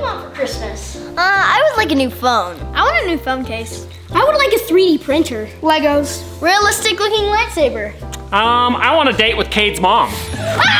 you want for Christmas? Uh, I would like a new phone. I want a new phone case. I would like a 3D printer. Legos. Realistic looking lightsaber. Um, I want a date with Cade's mom. Ah!